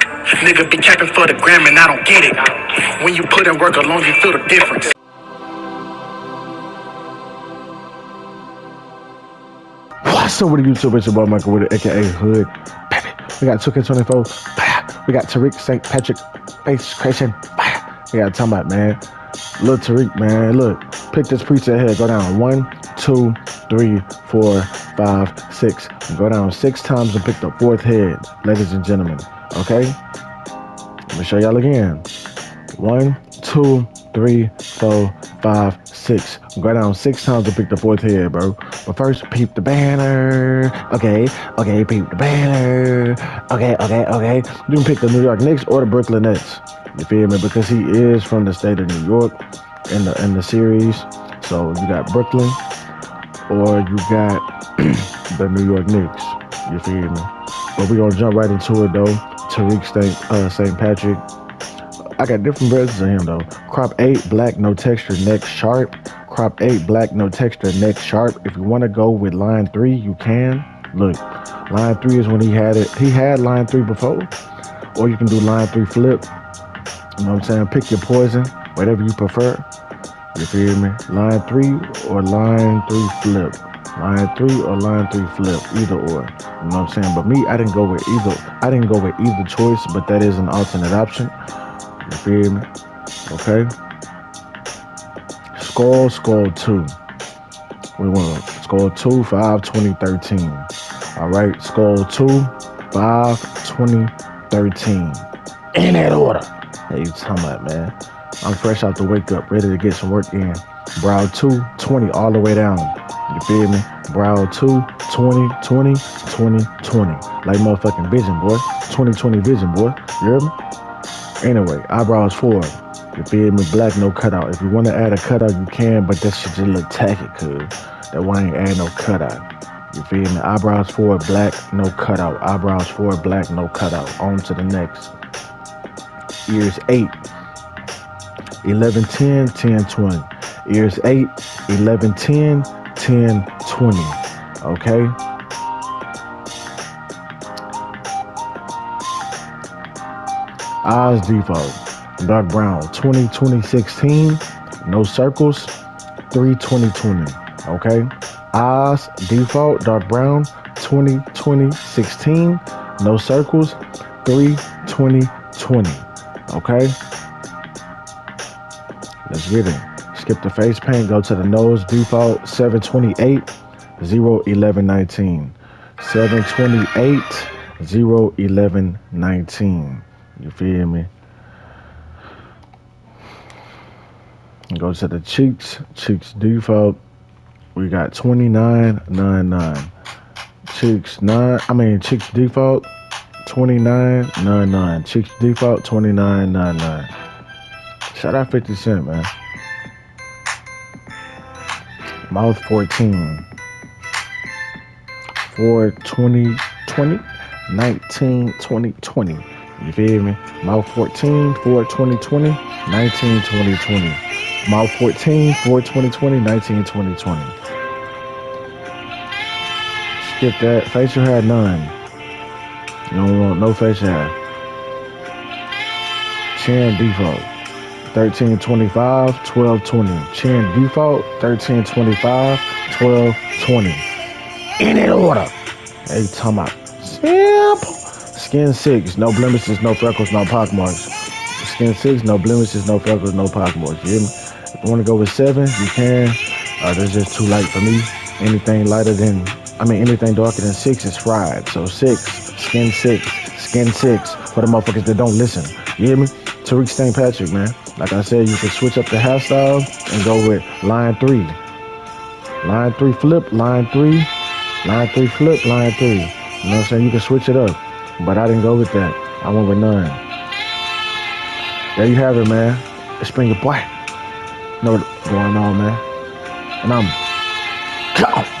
Nigga be capping for the gram and I don't get it. When you put in work alone, you feel the difference. What's up with the YouTube? It's your boy Michael with it, aka Hood. We got 2K24. We got Tariq St. Patrick Face Creation. We got talking about man. Little Tariq, man. Look, pick this preset here. Go down one, two, three, four, five, six. Go down six times and pick the fourth head, ladies and gentlemen. Okay? Let me show y'all again. One, two, three, four, five, six. Go down six times to pick the fourth head, bro. But first, peep the banner. Okay, okay, peep the banner. Okay, okay, okay. You can pick the New York Knicks or the Brooklyn Nets. You feel me? Because he is from the state of New York in the in the series. So you got Brooklyn or you got the New York Knicks. You feel me? But we're gonna jump right into it though. Tariq St. Uh, St. Patrick. I got different versions of him though. Crop 8, black, no texture, neck sharp. Crop 8, black, no texture, neck sharp. If you want to go with line 3, you can. Look, line 3 is when he had it. He had line 3 before. Or you can do line 3 flip. You know what I'm saying? Pick your poison, whatever you prefer. You feel me? Line 3 or line 3 flip. Line 3 or line 3 flip. Either or. You know what I'm saying? But me, I didn't go with either. I didn't go with either choice, but that is an alternate option. You feel me? Okay. Skull, Skull 2. We want Skull 2, 5, 2013. All right. Skull 2, 5, 2013. In that order. Hey, you talking about, man? I'm fresh out the wake up, ready to get some work in. Brow 2, 20, all the way down. You feel me? Brow 2, 20, 20, 20, 20. Like motherfucking vision, boy. 2020 vision, boy. You hear me? Anyway, eyebrows four. You feel me? Black, no cutout. If you want to add a cutout, you can, but that shit just look tacky, cuz. That one ain't add no cutout. You feel me? Eyebrows four, black, no cutout. Eyebrows four, black, no cutout. On to the next. Ears eight. 11, 10, 10, 20. Ears 8, 11, 10, 10, 20. Okay? Eyes default. Dark brown. 20, 20, 16. No circles. 3, 20, 20. Okay? Eyes default. Dark brown. 20, 20, 16. No circles. 3, 20, 20. Okay? Let's get it. Skip the face paint, go to the nose, default 728 01119. 728 01119. You feel me? Go to the cheeks, cheeks default. We got 2999. Cheeks 9, I mean cheeks default 2999. Cheeks default 2999. Shout out 50 Cent, man. Mouth 14. 4 20 20 19 20 20. You feel me? Mouth 14 4 20 20 19 20 20. Mouth 14 4 20 20 19 20 20. Skip that. Facial hair none. You don't want no facial hair. Chin default. 1325, 1220. Chin default, 1325, 1220. In that order. Hey, talking about simple. Skin six, no blemishes, no freckles, no pock marks. Skin six, no blemishes, no freckles, no pock marks. You you want to go with seven, you can. Uh, that's just too light for me. Anything lighter than, I mean, anything darker than six is fried. So six, skin six, skin six for the motherfuckers that don't listen. You hear me? Tariq St. Patrick, man. Like I said, you can switch up the hairstyle and go with line three. Line three flip, line three, line three flip, line three. You know what I'm saying? You can switch it up. But I didn't go with that. I went with none. There you have it, man. It's been your boy. Know what's going on, man. And I'm gone.